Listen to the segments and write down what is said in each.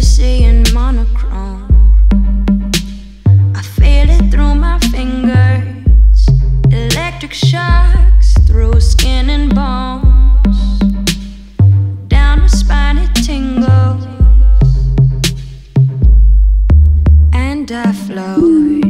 fantasy in monochrome. I feel it through my fingers, electric shocks through skin and bones. Down my spine it tingles, and I float.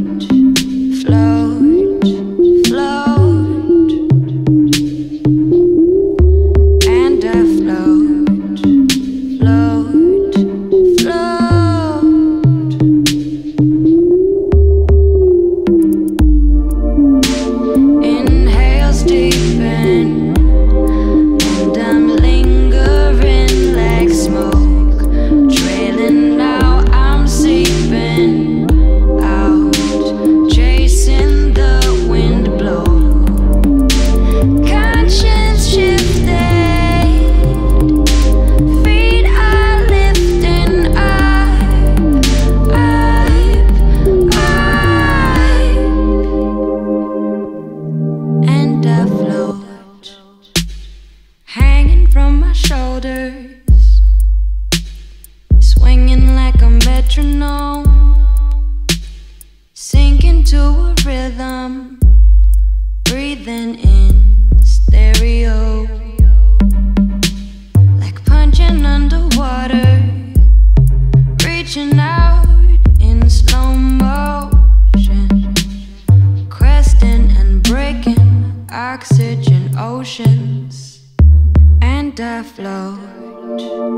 banging like a metronome. Sinking to a rhythm, breathing in stereo. Like punching underwater, reaching out in slow motion. Cresting and breaking oxygen oceans, and I float.